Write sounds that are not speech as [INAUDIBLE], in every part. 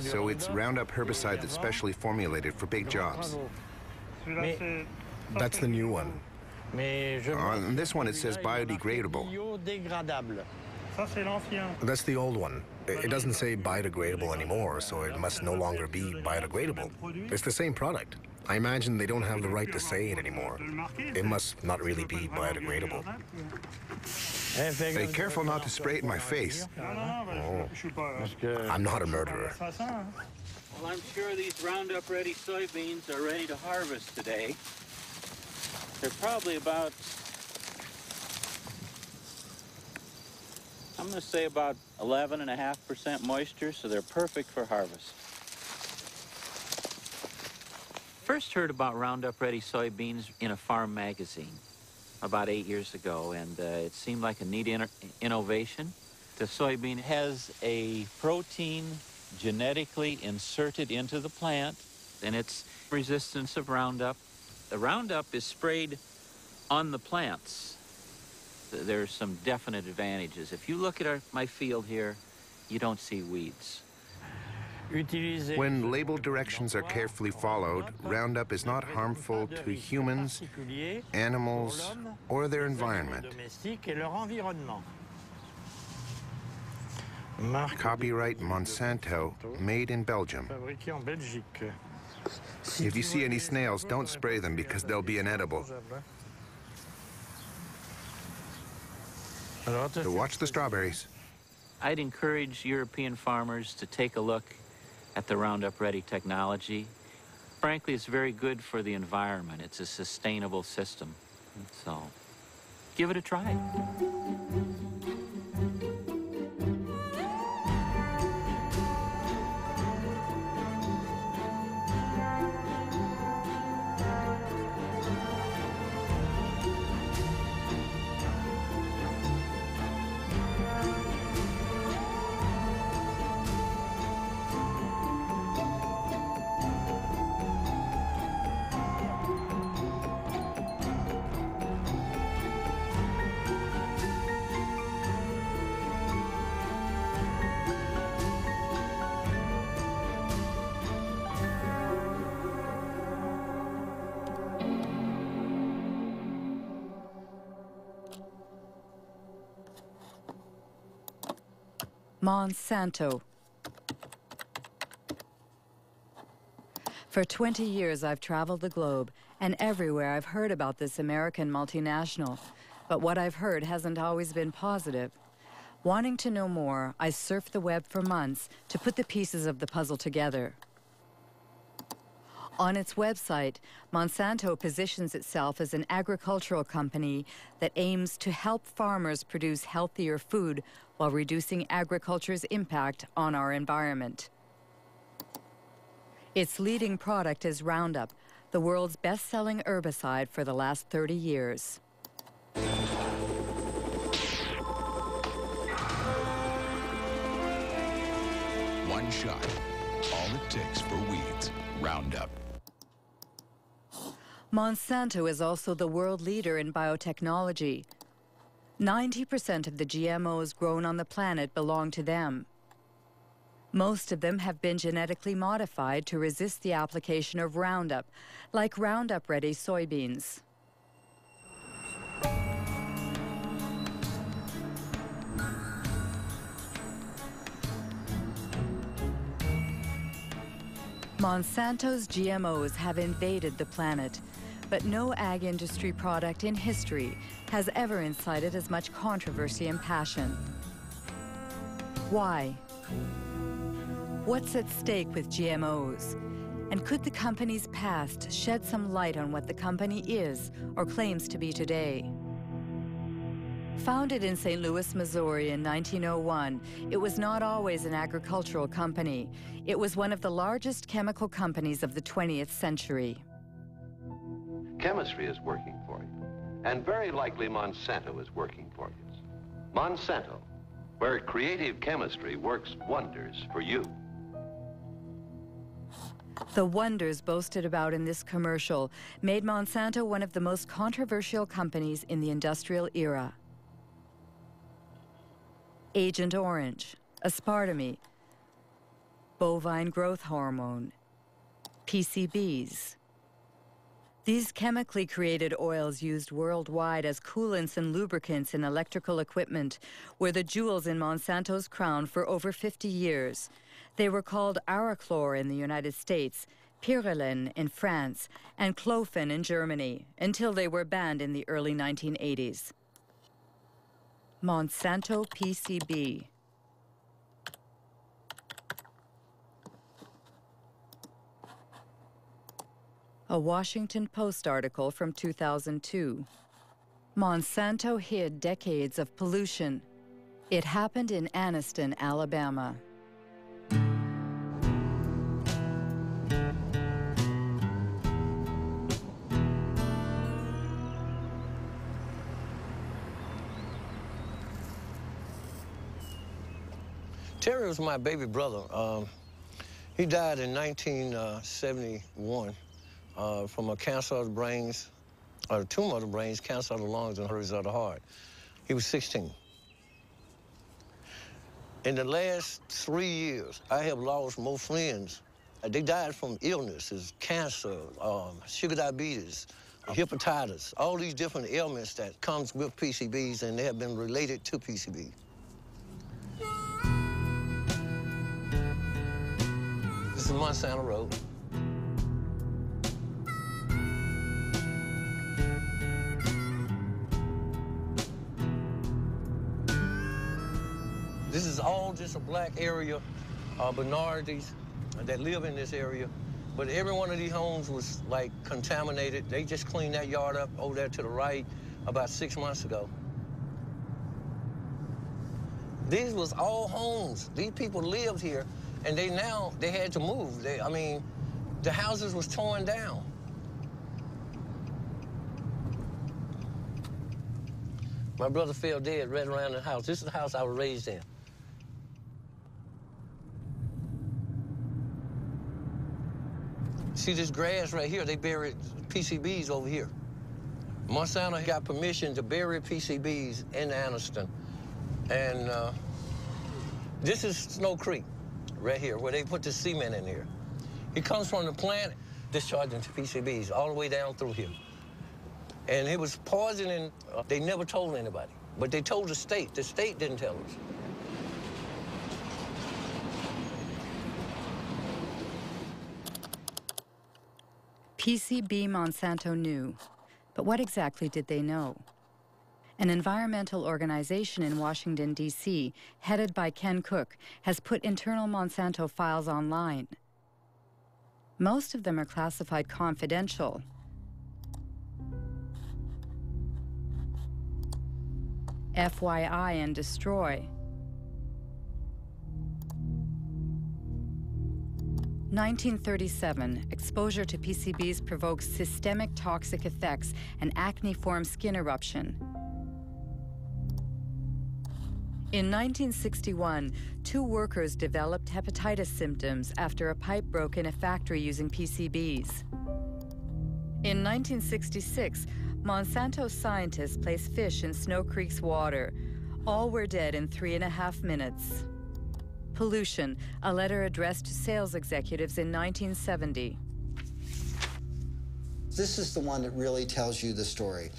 So it's Roundup herbicide that's specially formulated for big jobs. That's the new one. On uh, this one, it says biodegradable. That's the old one. It doesn't say biodegradable anymore, so it must no longer be biodegradable. It's the same product. I imagine they don't have the right to say it anymore. It must not really be biodegradable. Be careful not to spray it in my face. Oh, I'm not a murderer. Well, I'm sure these Roundup Ready soybeans are ready to harvest today. They're probably about, I'm going to say about 11.5% moisture, so they're perfect for harvest. First heard about Roundup Ready soybeans in a farm magazine about eight years ago, and uh, it seemed like a neat innovation. The soybean has a protein genetically inserted into the plant, and its resistance of Roundup. The Roundup is sprayed on the plants. There's some definite advantages. If you look at our, my field here, you don't see weeds. When label directions are carefully followed, Roundup is not harmful to humans, animals, or their environment. Copyright Monsanto, made in Belgium. If you see any snails, don't spray them because they'll be inedible. So watch the strawberries. I'd encourage European farmers to take a look at the Roundup Ready technology. Frankly, it's very good for the environment. It's a sustainable system. So give it a try. Monsanto. For 20 years, I've traveled the globe, and everywhere I've heard about this American multinational. But what I've heard hasn't always been positive. Wanting to know more, I surfed the web for months to put the pieces of the puzzle together. On its website, Monsanto positions itself as an agricultural company that aims to help farmers produce healthier food while reducing agriculture's impact on our environment. Its leading product is Roundup, the world's best-selling herbicide for the last 30 years. One shot, all it takes for weeds, Roundup. Monsanto is also the world leader in biotechnology. 90% of the GMOs grown on the planet belong to them. Most of them have been genetically modified to resist the application of Roundup, like Roundup Ready soybeans. Monsanto's GMOs have invaded the planet, but no ag industry product in history has ever incited as much controversy and passion. Why? What's at stake with GMOs? And could the company's past shed some light on what the company is or claims to be today? Founded in St. Louis, Missouri in 1901, it was not always an agricultural company. It was one of the largest chemical companies of the 20th century. Chemistry is working for you. And very likely Monsanto is working for you. Monsanto, where creative chemistry works wonders for you. The wonders boasted about in this commercial made Monsanto one of the most controversial companies in the industrial era. Agent Orange, aspartame, bovine growth hormone, PCBs. These chemically created oils used worldwide as coolants and lubricants in electrical equipment were the jewels in Monsanto's crown for over 50 years. They were called Aroclor in the United States, Pyralène in France, and Clophen in Germany until they were banned in the early 1980s. Monsanto PCB. A Washington Post article from 2002. Monsanto hid decades of pollution. It happened in Anniston, Alabama. Terry was my baby brother. Um, he died in 1971 uh, from a cancer of the brains, or a tumor of the brains, cancer of the lungs, and hers of the heart. He was 16. In the last three years, I have lost more friends. They died from illnesses, cancer, um, sugar diabetes, hepatitis, all these different ailments that comes with PCBs, and they have been related to PCB. This is Monsanto Road. This is all just a black area, uh, minorities that live in this area. But every one of these homes was like contaminated. They just cleaned that yard up over there to the right about six months ago. These was all homes. These people lived here, and they now, they had to move. They, I mean, the houses was torn down. My brother fell dead right around the house. This is the house I was raised in. See this grass right here? They buried PCBs over here. Monsanto got permission to bury PCBs in Anniston. And uh, this is Snow Creek right here, where they put the cement in here. It comes from the plant discharging to PCBs all the way down through here. And it was poisoning. Uh, they never told anybody, but they told the state. The state didn't tell us. PCB Monsanto knew, but what exactly did they know? An environmental organization in Washington, D.C., headed by Ken Cook, has put internal Monsanto files online. Most of them are classified confidential. FYI and destroy. 1937, exposure to PCBs provokes systemic toxic effects and acne-form skin eruption. In 1961, two workers developed hepatitis symptoms after a pipe broke in a factory using PCBs. In 1966, Monsanto scientists placed fish in Snow Creek's water. All were dead in three and a half minutes. Pollution, a letter addressed to sales executives in 1970. This is the one that really tells you the story.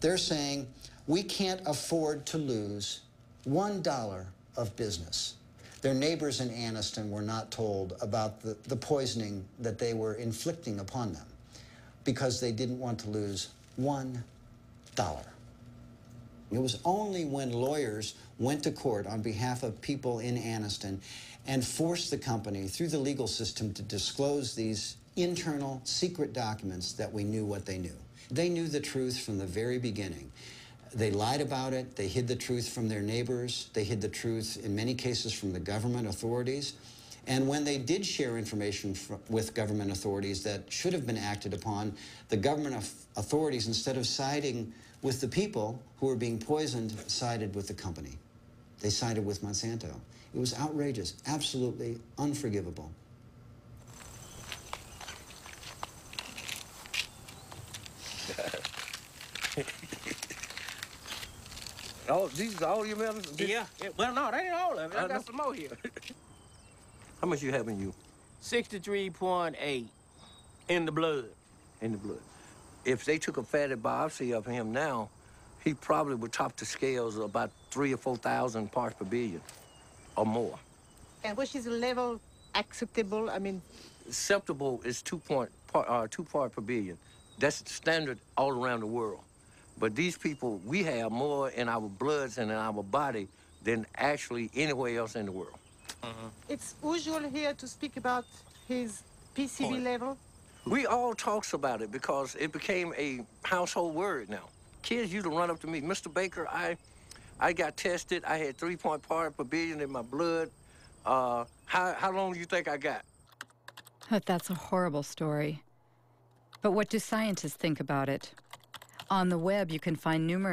They're saying we can't afford to lose one dollar of business. Their neighbors in Anniston were not told about the, the poisoning that they were inflicting upon them because they didn't want to lose one dollar. It was only when lawyers went to court on behalf of people in Anniston and forced the company through the legal system to disclose these internal secret documents that we knew what they knew. They knew the truth from the very beginning. They lied about it. They hid the truth from their neighbors. They hid the truth, in many cases, from the government authorities. And when they did share information with government authorities that should have been acted upon, the government authorities, instead of siding with the people who were being poisoned, sided with the company. They sided with Monsanto. It was outrageous, absolutely unforgivable. Oh, these are all your medicines? Yeah. yeah. Well, no, that ain't all of it. I got some more here. [LAUGHS] How much you have in you? 63.8 in the blood. In the blood. If they took a fatty biopsy of him now, he probably would top the scales about three or 4,000 parts per billion or more. And which is the level acceptable? I mean, Acceptable is two point part, uh, two part per billion. That's the standard all around the world. But these people, we have more in our bloods and in our body than actually anywhere else in the world. it's usual here to speak about his PCB Point. level. We all talks about it because it became a household word now. Kids used to run up to me, Mr. Baker, I, I got tested. I had three point part per billion in my blood. Uh, how, how long do you think I got? That's a horrible story. But what do scientists think about it? On the web, you can find numerous